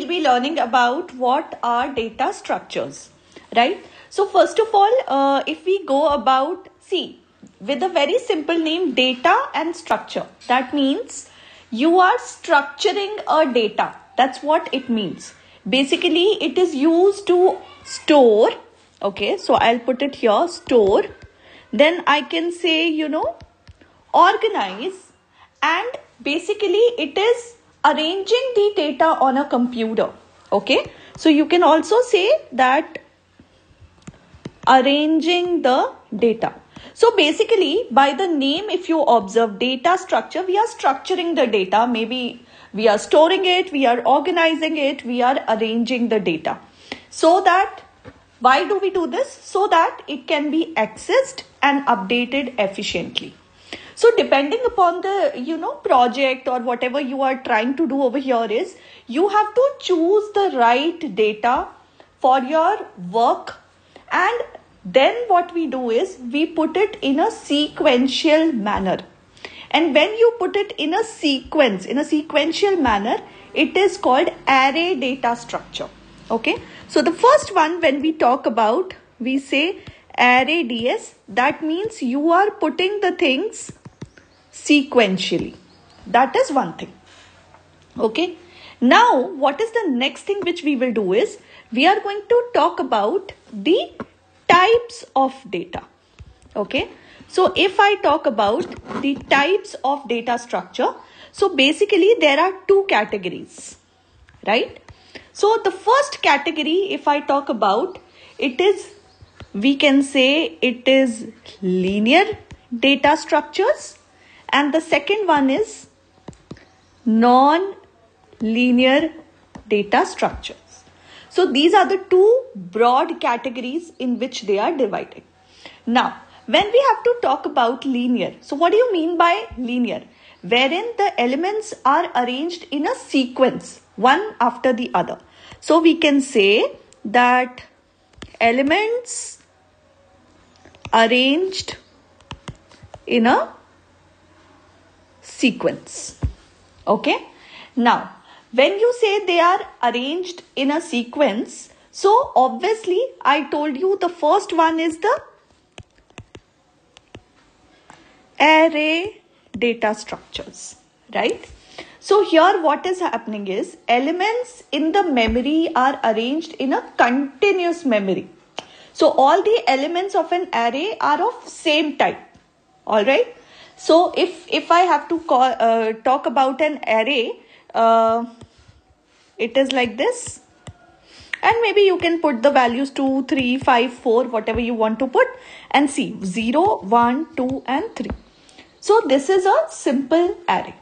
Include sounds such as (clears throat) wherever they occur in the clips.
we'll be learning about what are data structures, right? So first of all, uh, if we go about, see, with a very simple name, data and structure, that means you are structuring a data. That's what it means. Basically, it is used to store, okay, so I'll put it here, store. Then I can say, you know, organize and basically it is arranging the data on a computer okay? So you can also say that arranging the data. So basically by the name if you observe data structure we are structuring the data. Maybe we are storing it we are organizing it we are arranging the data. So that why do we do this? So that it can be accessed and updated efficiently so depending upon the you know project or whatever you are trying to do over here is you have to choose the right data for your work. And then what we do is we put it in a sequential manner. And when you put it in a sequence in a sequential manner it is called array data structure. Okay? So the first one when we talk about we say array ds that means you are putting the things sequentially. That is one thing. Okay. Now, what is the next thing which we will do is we are going to talk about the types of data. Okay. So, if I talk about the types of data structure, so basically there are two categories, right? So, the first category, if I talk about, it is, we can say it is linear data structures and the second one is non-linear data structures. So these are the two broad categories in which they are divided. Now, when we have to talk about linear, so what do you mean by linear? Wherein the elements are arranged in a sequence, one after the other. So we can say that elements arranged in a sequence. Okay. Now, when you say they are arranged in a sequence, so obviously I told you the first one is the array data structures, right? So here what is happening is elements in the memory are arranged in a continuous memory. So all the elements of an array are of same type. All right. So if, if I have to call, uh, talk about an array, uh, it is like this. And maybe you can put the values 2, 3, 5, 4, whatever you want to put and see 0, 1, 2 and 3. So this is a simple array.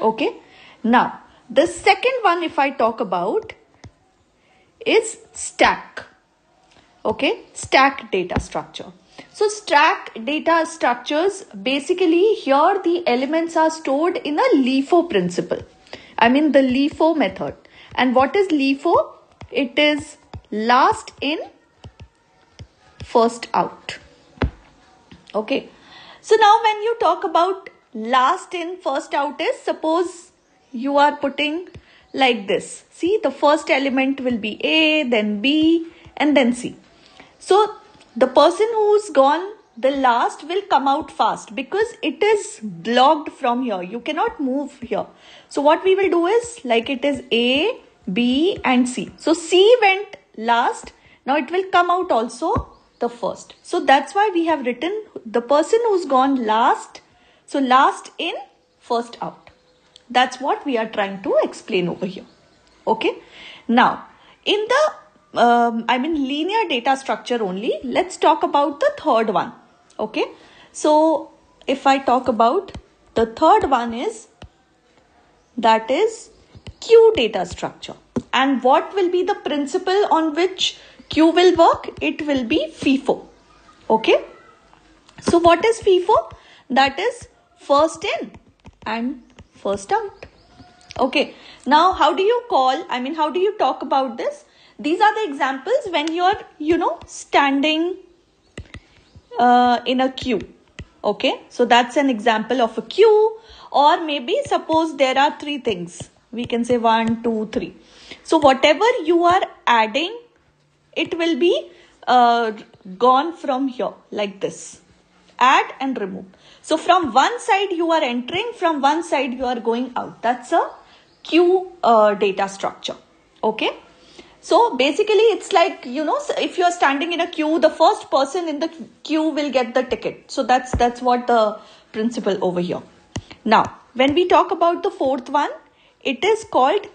Okay. Now the second one if I talk about is stack. Okay. Stack data structure. So stack data structures, basically here the elements are stored in a LIFO principle. I mean the LIFO method. And what is LIFO? It is last in, first out. Okay. So now when you talk about last in, first out is suppose you are putting like this. See the first element will be A, then B and then C. So the person who's gone the last will come out fast because it is blocked from here. You cannot move here. So what we will do is like it is A, B and C. So C went last. Now it will come out also the first. So that's why we have written the person who's gone last. So last in, first out. That's what we are trying to explain over here. Okay. Now in the um, I mean linear data structure only. Let's talk about the third one. Okay. So if I talk about the third one is that is queue data structure. And what will be the principle on which queue will work? It will be FIFO. Okay. So what is FIFO? That is first in and first out. Okay. Now how do you call, I mean how do you talk about this? These are the examples when you're, you know, standing uh, in a queue. Okay, so that's an example of a queue or maybe suppose there are three things. We can say one, two, three. So whatever you are adding, it will be uh, gone from here like this. Add and remove. So from one side you are entering, from one side you are going out. That's a queue uh, data structure. Okay. So basically it's like, you know, if you're standing in a queue, the first person in the queue will get the ticket. So that's, that's what the principle over here. Now, when we talk about the fourth one, it is called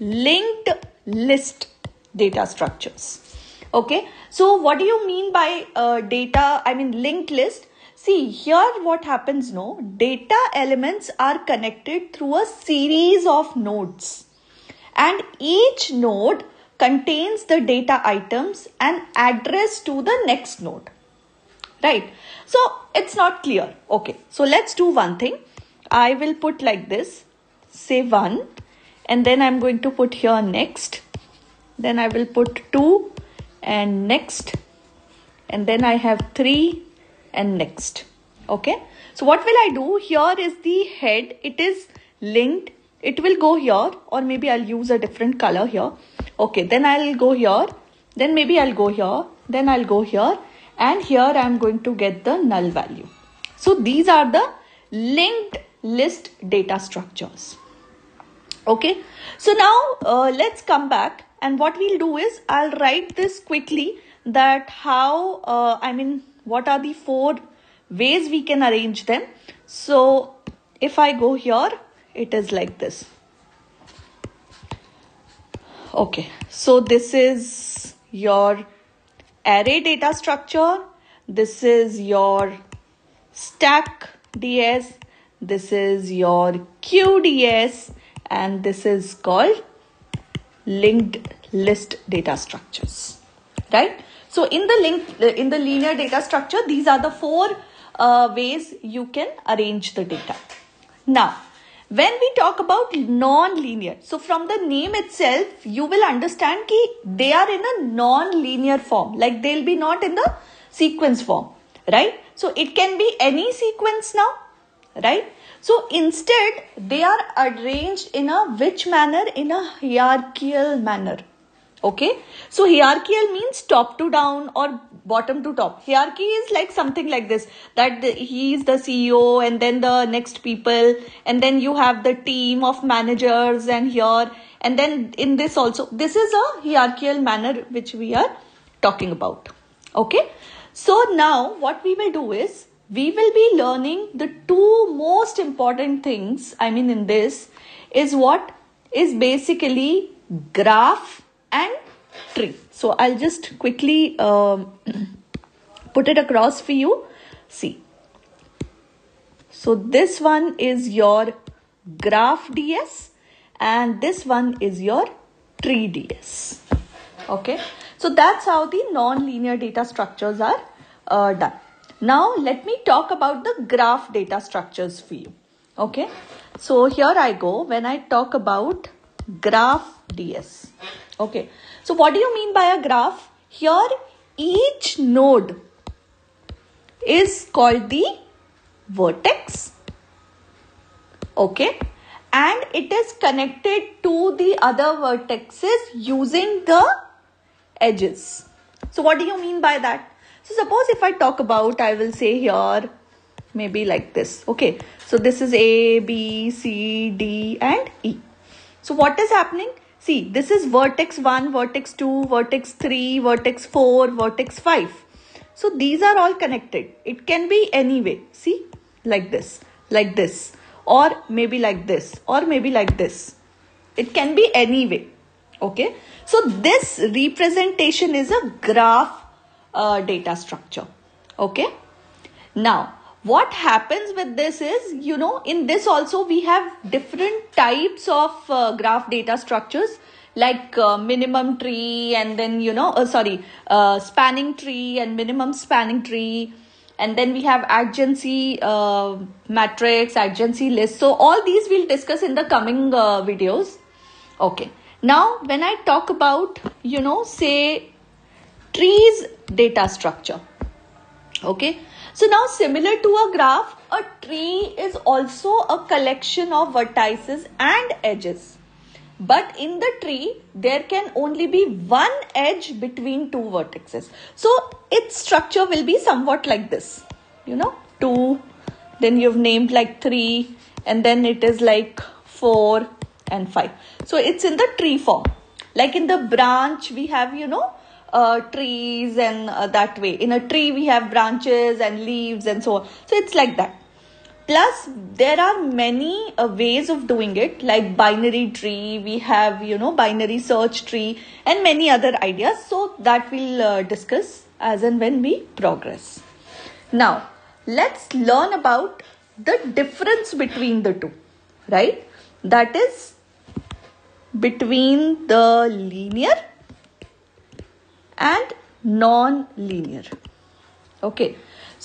linked list data structures. Okay. So what do you mean by uh, data? I mean linked list. See here what happens no data elements are connected through a series of nodes and each node contains the data items and address to the next node. Right? So it's not clear. Okay. So let's do one thing. I will put like this. Say one. And then i'm going to put here next. Then i will put two and next. And then i have three and next. Okay? So what will i do? Here is the head. It is linked. It will go here or maybe i'll use a different color here okay then i'll go here. Then maybe i'll go here. Then i'll go here. And here i'm going to get the null value. So these are the linked list data structures. Okay? So now uh, let's come back. And what we'll do is i'll write this quickly that how uh, i mean what are the four ways we can arrange them. So if i go here it is like this okay. So this is your array data structure. This is your stack ds this is your queue ds and this is called linked list data structures. Right? So in the link in the linear data structure these are the four uh, ways you can arrange the data. Now when we talk about non-linear, so from the name itself, you will understand that they are in a non-linear form. Like they'll be not in the sequence form, right? So it can be any sequence now, right? So instead, they are arranged in a which manner? In a hierarchical manner. Okay. So hierarchical means top to down or bottom to top. Hierarchy is like something like this that the, he is the ceo and then the next people and then you have the team of managers and here and then in this also. This is a hierarchical manner which we are talking about. Okay? So now what we will do is we will be learning the two most important things i mean in this is what is basically graph and tree. So I'll just quickly um, (clears throat) put it across for you. See. So this one is your graph DS and this one is your tree DS. Okay. So that's how the non-linear data structures are uh, done. Now let me talk about the graph data structures for you. Okay. So here I go when I talk about graph DS. Okay. So what do you mean by a graph? Here each node is called the vertex. Okay. And it is connected to the other vertexes using the edges. So what do you mean by that? So suppose if I talk about, I will say here, maybe like this. Okay. So this is A, B, C, D and E. So what is happening? See, this is vertex 1, vertex 2, vertex 3, vertex 4, vertex 5. So these are all connected. It can be any way. See, like this, like this, or maybe like this, or maybe like this. It can be any way. Okay. So this representation is a graph uh, data structure. Okay. Now, what happens with this is you know in this also we have different types of uh, graph data structures like uh, minimum tree and then you know uh, sorry uh, spanning tree and minimum spanning tree. And then we have adjacency uh, matrix adjacency list. So all these we'll discuss in the coming uh, videos. Okay. Now when i talk about you know say trees data structure. Okay so now similar to a graph, a tree is also a collection of vertices and edges. but in the tree there can only be one edge between two vertices so its structure will be somewhat like this you know two then you've named like three and then it is like four and five. So it's in the tree form. Like in the branch we have you know uh, trees and uh, that way. In a tree we have branches and leaves and so on. So it's like that. Plus there are many uh, ways of doing it like binary tree we have you know binary search tree and many other ideas. So that we'll uh, discuss as and when we progress. Now let's learn about the difference between the two right? That is between the linear and non-linear okay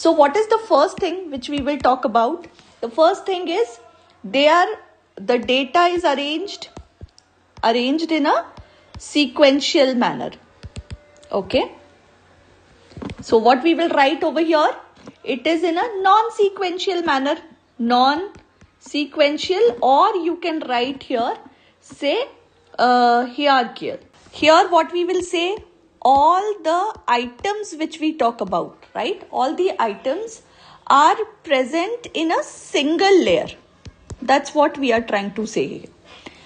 so what is the first thing which we will talk about? The first thing is they are the data is arranged arranged in a sequential manner. Okay. So what we will write over here it is in a non-sequential manner non-sequential or you can write here say uh, hierarchical. Here what we will say all the items which we talk about, right? All the items are present in a single layer. That's what we are trying to say.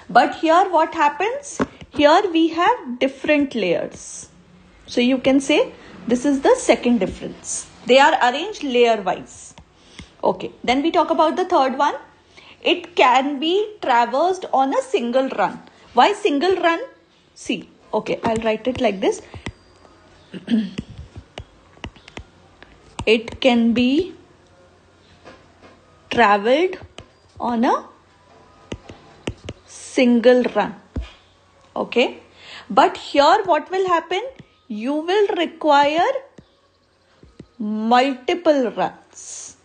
But here what happens? Here we have different layers. So you can say this is the second difference. They are arranged layer wise. Okay. Then we talk about the third one. It can be traversed on a single run. Why single run? See, okay, I'll write it like this. (clears throat) it can be traveled on a single run. Okay? But here what will happen? You will require multiple runs.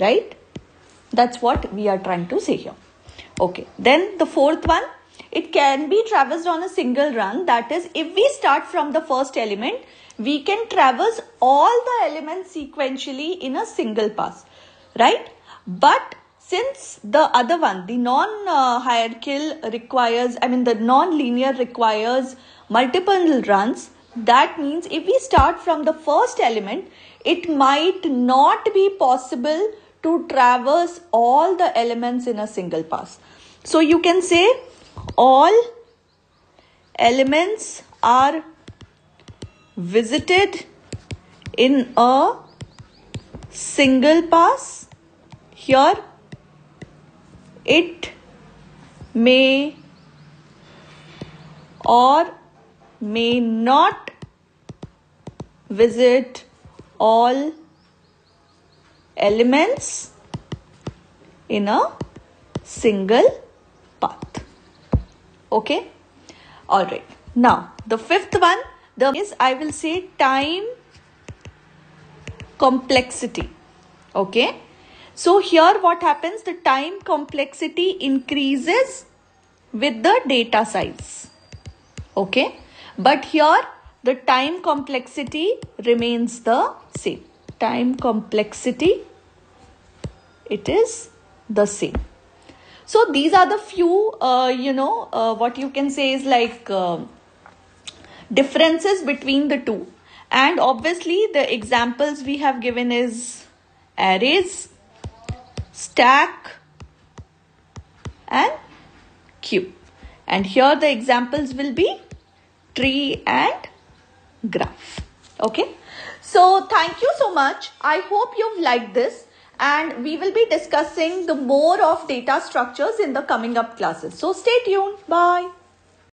Right? That's what we are trying to say here. Okay. Then the fourth one it can be traversed on a single run. That is, if we start from the first element, we can traverse all the elements sequentially in a single pass, right? But since the other one, the non-hierarchical uh, requires, I mean the non-linear requires multiple runs, that means if we start from the first element, it might not be possible to traverse all the elements in a single pass. So you can say all elements are visited in a single pass. Here it may or may not visit all elements in a single okay? All right. Now the fifth one the is i will say time complexity. Okay? So here what happens? The time complexity increases with the data size. Okay? But here the time complexity remains the same. Time complexity it is the same so these are the few, uh, you know, uh, what you can say is like uh, differences between the two. And obviously the examples we have given is arrays, stack and queue. And here the examples will be tree and graph. Okay. So thank you so much. I hope you've liked this and we will be discussing the more of data structures in the coming up classes. So stay tuned. Bye.